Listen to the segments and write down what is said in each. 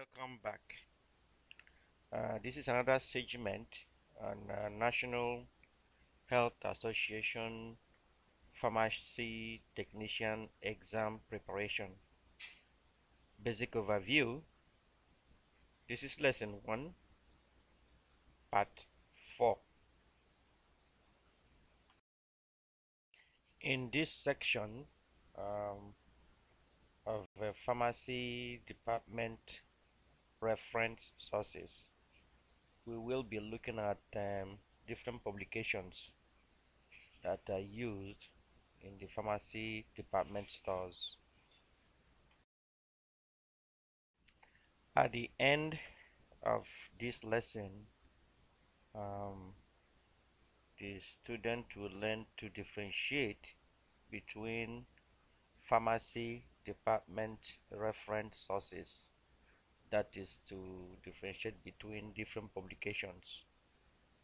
Welcome back. Uh, this is another segment on uh, National Health Association Pharmacy Technician Exam Preparation. Basic overview. This is lesson 1, part 4. In this section um, of the pharmacy department reference sources. We will be looking at um, different publications that are used in the pharmacy department stores. At the end of this lesson um, the student will learn to differentiate between pharmacy department reference sources that is to differentiate between different publications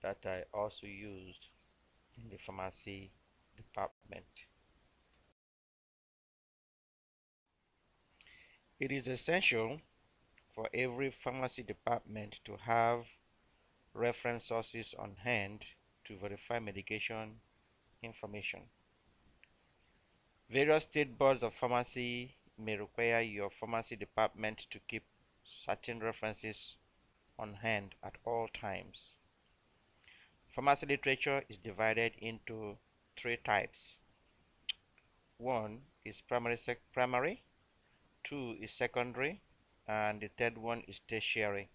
that I also used in the pharmacy department. It is essential for every pharmacy department to have reference sources on hand to verify medication information. Various state boards of pharmacy may require your pharmacy department to keep certain references on hand at all times. Pharmacy literature is divided into three types. One is primary, primary, two is secondary, and the third one is tertiary.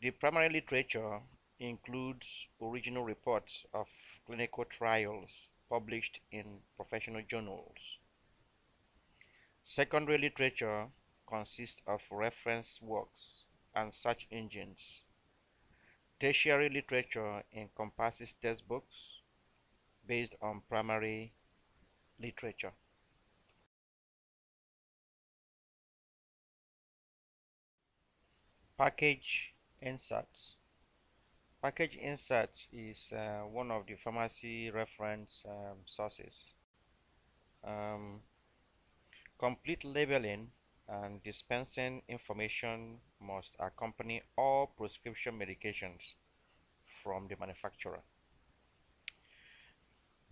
The primary literature includes original reports of clinical trials published in professional journals. Secondary literature consists of reference works and search engines. Tertiary literature encompasses textbooks based on primary literature. Package inserts. Package inserts is uh, one of the pharmacy reference um, sources. Um, complete labeling and dispensing information must accompany all prescription medications from the manufacturer.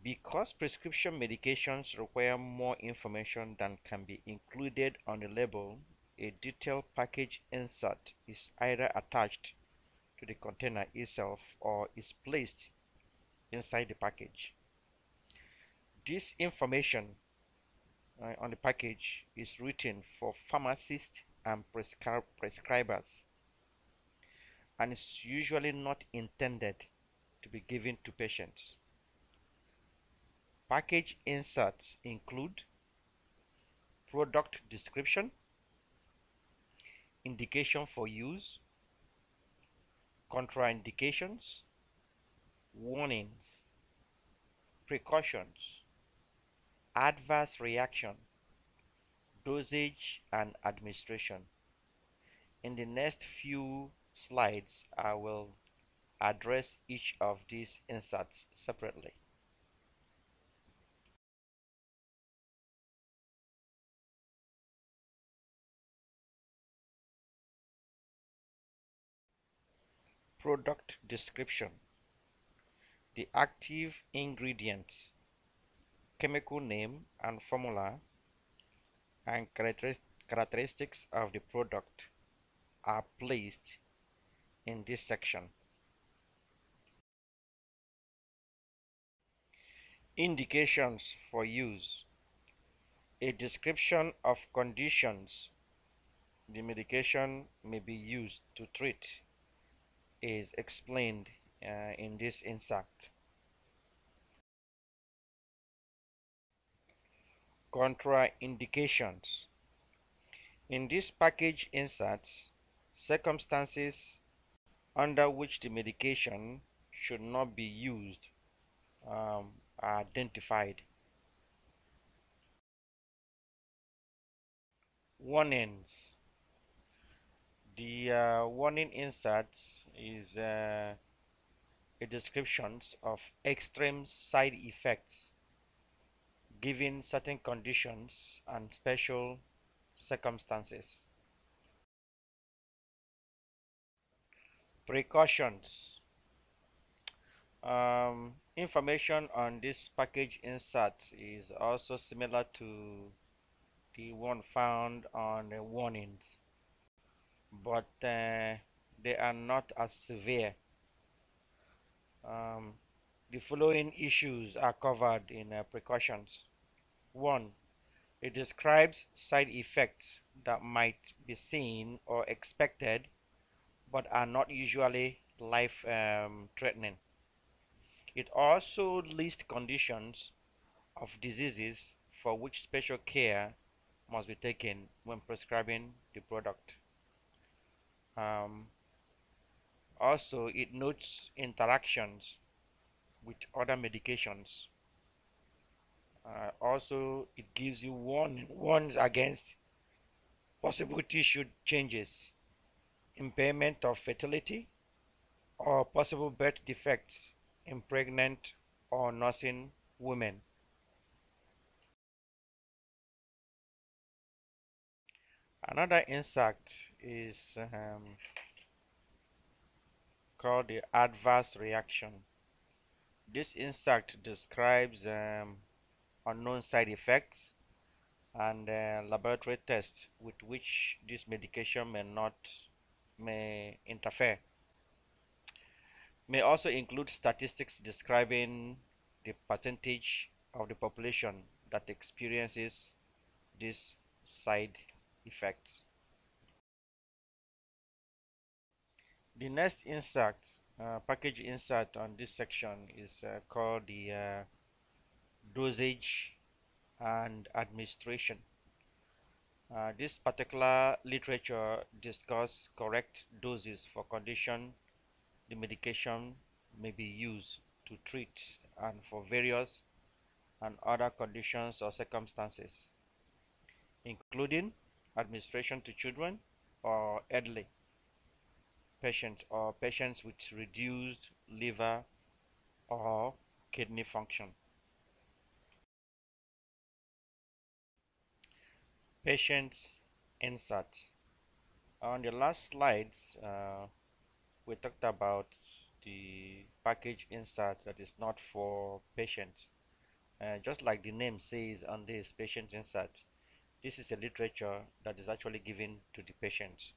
Because prescription medications require more information than can be included on the label, a detailed package insert is either attached to the container itself or is placed inside the package. This information uh, on the package is written for pharmacists and prescri prescribers and is usually not intended to be given to patients. Package inserts include product description, indication for use, contraindications, warnings, precautions, adverse reaction, dosage and administration. In the next few slides, I will address each of these inserts separately. Product description. The active ingredients chemical name and formula and characteristics of the product are placed in this section. Indications for use. A description of conditions the medication may be used to treat is explained uh, in this insert. Contraindications. In this package inserts, circumstances under which the medication should not be used um, are identified. Warnings. The uh, warning inserts is uh, a description of extreme side effects given certain conditions and special circumstances. Precautions. Um, information on this package insert is also similar to the one found on the warnings, but uh, they are not as severe. Um, the following issues are covered in uh, precautions. 1. It describes side effects that might be seen or expected but are not usually life um, threatening. It also lists conditions of diseases for which special care must be taken when prescribing the product. Um, also, it notes interactions with other medications. Uh, also, it gives you warn warns against possible tissue changes, impairment of fertility, or possible birth defects in pregnant or nursing women. Another insect is um, called the adverse reaction. This insect describes um, unknown side effects and uh, laboratory tests with which this medication may not may interfere. May also include statistics describing the percentage of the population that experiences these side effects. The next insert, uh, package insert on this section is uh, called the uh, dosage and administration. Uh, this particular literature discuss correct doses for condition the medication may be used to treat and for various and other conditions or circumstances, including administration to children or elderly patients or patients with reduced liver or kidney function. Patients inserts. On the last slides, uh, we talked about the package insert that is not for patients. Uh, just like the name says on this patient insert, this is a literature that is actually given to the patients.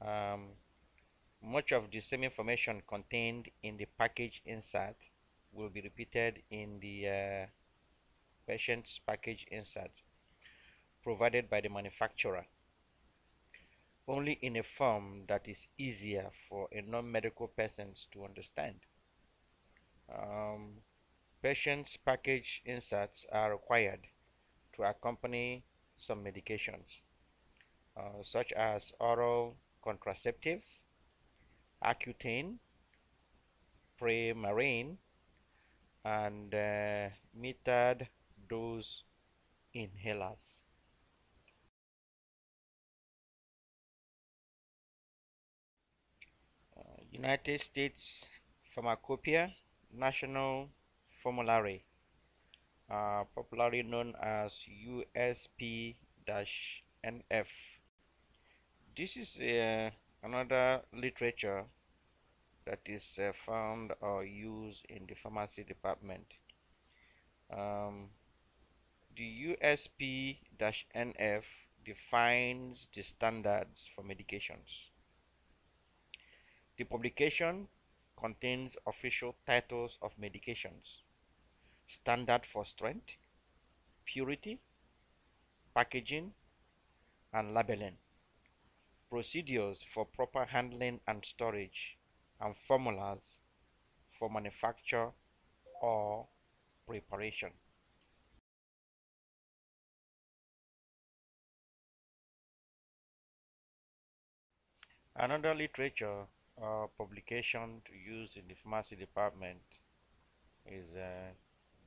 Um, much of the same information contained in the package insert will be repeated in the uh, patient's package insert provided by the manufacturer only in a form that is easier for a non-medical persons to understand. Um, patients package inserts are required to accompany some medications uh, such as oral contraceptives, Accutane, Premarin, and uh, metered dose inhalers. United States Pharmacopoeia National Formulary, uh, popularly known as USP-NF. This is uh, another literature that is uh, found or used in the pharmacy department. Um, the USP-NF defines the standards for medications. The publication contains official titles of medications, standard for strength, purity, packaging, and labeling procedures for proper handling and storage, and formulas for manufacture or preparation. Another literature uh, publication to use in the pharmacy department is uh,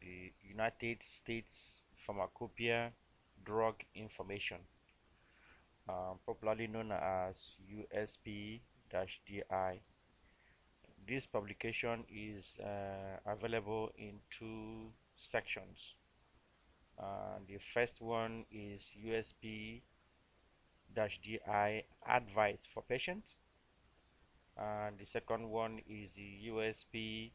the United States Pharmacopoeia Drug Information um, popularly known as USP-DI. This publication is uh, available in two sections. Uh, the first one is USP-DI advice for patients and the second one is the USP-DI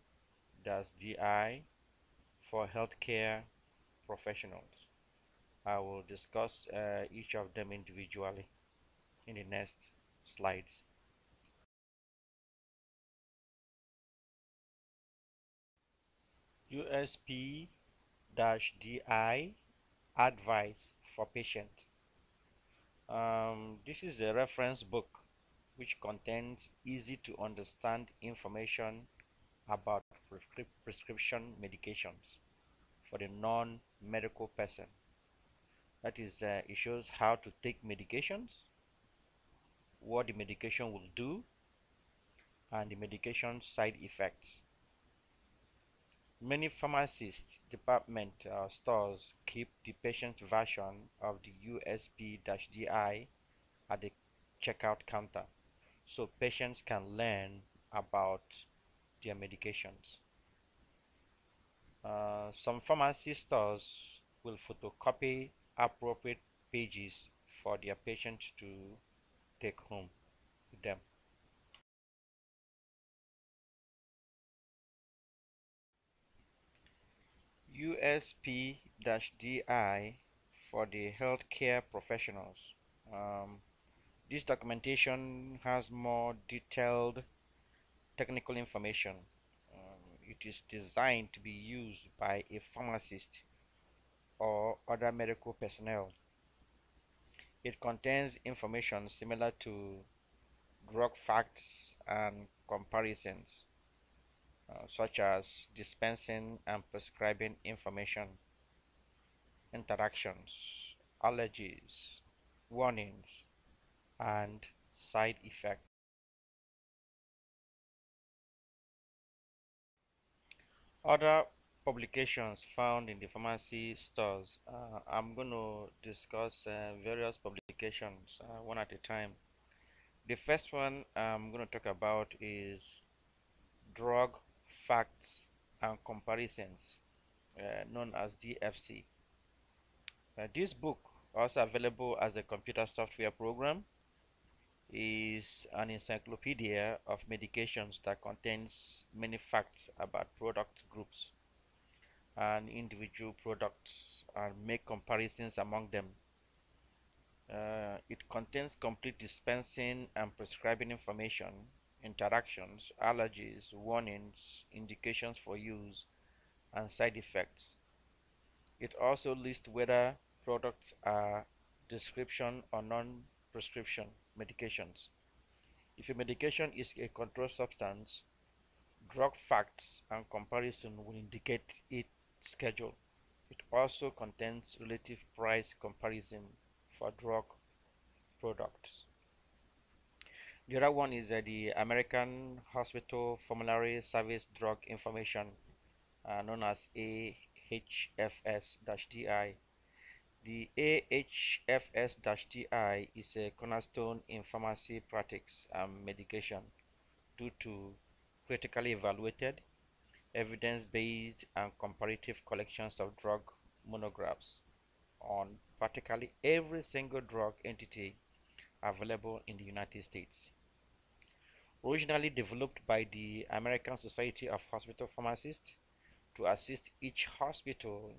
for healthcare professionals. I will discuss uh, each of them individually in the next slides. USP-DI advice for patient. Um, this is a reference book which contains easy to understand information about prescri prescription medications for the non-medical person. That is, uh, it shows how to take medications, what the medication will do, and the medication side effects. Many pharmacists department uh, stores keep the patient version of the USP-DI at the checkout counter so patients can learn about their medications. Uh, some pharmacy stores will photocopy appropriate pages for their patients to take home with them. USP-DI for the healthcare professionals. Um, this documentation has more detailed technical information. Um, it is designed to be used by a pharmacist or other medical personnel. It contains information similar to drug facts and comparisons uh, such as dispensing and prescribing information, interactions, allergies, warnings, and side effects. Other publications found in the pharmacy stores. Uh, I'm going to discuss uh, various publications uh, one at a time. The first one I'm going to talk about is drug facts and comparisons uh, known as DFC. Uh, this book, also available as a computer software program, is an encyclopedia of medications that contains many facts about product groups and individual products and make comparisons among them. Uh, it contains complete dispensing and prescribing information interactions, allergies, warnings, indications for use, and side effects. It also lists whether products are prescription or non-prescription medications. If a medication is a controlled substance, drug facts and comparison will indicate its schedule. It also contains relative price comparison for drug products. The other one is uh, the American Hospital Formulary Service Drug Information, uh, known as AHFS-DI. The AHFS-DI is a cornerstone in pharmacy practice and medication due to critically evaluated, evidence-based and comparative collections of drug monographs on practically every single drug entity available in the United States. Originally developed by the American Society of Hospital Pharmacists to assist each hospital,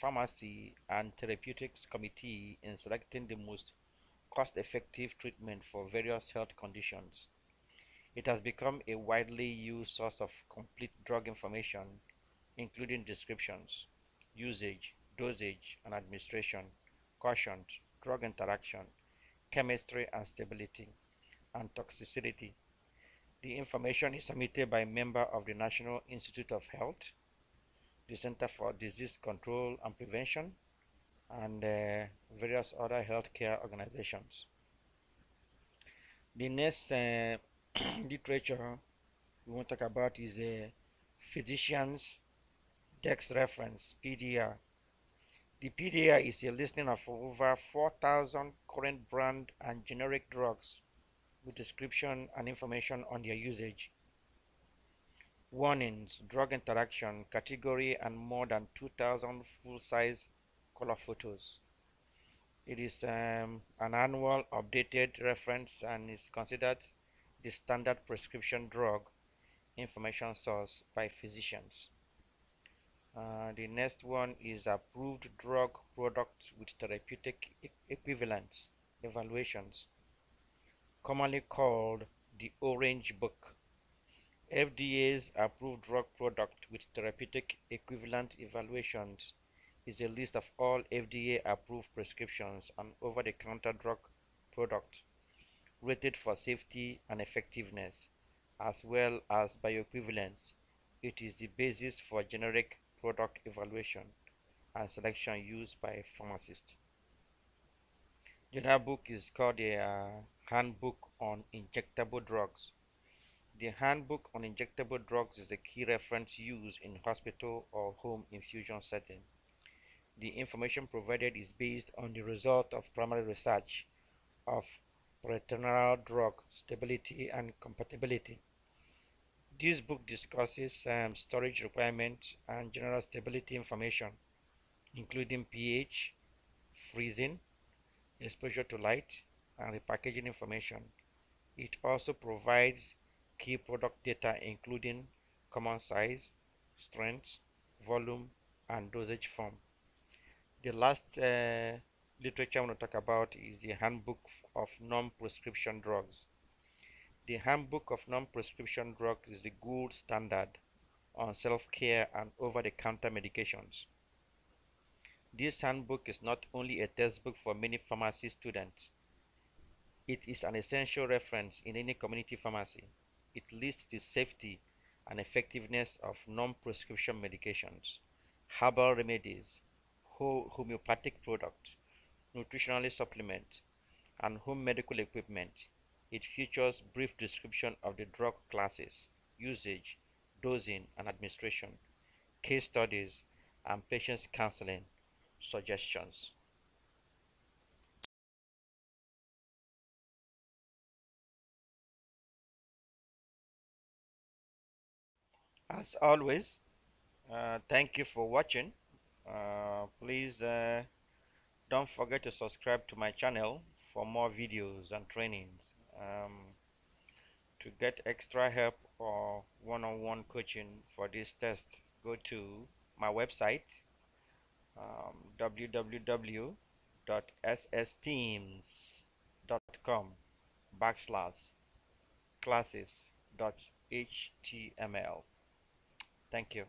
pharmacy, and therapeutics committee in selecting the most cost-effective treatment for various health conditions. It has become a widely used source of complete drug information, including descriptions, usage, dosage and administration, cautions, drug interaction, chemistry and stability, and toxicity. The information is submitted by a member of the National Institute of Health, the Center for Disease Control and Prevention, and uh, various other healthcare organizations. The next uh, literature we want to talk about is a physician's desk reference PDR the PDR is a listing of over 4,000 current brand and generic drugs with description and information on their usage. Warnings, drug interaction, category, and more than 2,000 full-size color photos. It is um, an annual updated reference and is considered the standard prescription drug information source by physicians. Uh, the next one is approved drug products with therapeutic e equivalence evaluations, commonly called the Orange Book. FDA's approved drug product with therapeutic equivalent evaluations is a list of all FDA approved prescriptions and over-the-counter drug products rated for safety and effectiveness as well as bioequivalence. It is the basis for generic product evaluation and selection used by pharmacists. The other book is called the uh, Handbook on Injectable Drugs. The Handbook on Injectable Drugs is a key reference used in hospital or home infusion setting. The information provided is based on the result of primary research of parenteral drug stability and compatibility. This book discusses um, storage requirements and general stability information, including pH, freezing, exposure to light, and repackaging information. It also provides key product data including common size, strength, volume, and dosage form. The last uh, literature I want to talk about is the Handbook of Non-Prescription Drugs. The Handbook of Non-Prescription Drugs is the gold standard on self-care and over-the-counter medications. This handbook is not only a textbook for many pharmacy students, it is an essential reference in any community pharmacy. It lists the safety and effectiveness of non-prescription medications, herbal remedies, homeopathic products, nutritional supplements, and home medical equipment. It features brief description of the drug classes, usage, dosing and administration, case studies, and patient counseling suggestions. As always, uh, thank you for watching. Uh, please uh, don't forget to subscribe to my channel for more videos and trainings. Um, to get extra help or one-on-one -on -one coaching for this test, go to my website um, www.ssteams.com backslash. Thank you.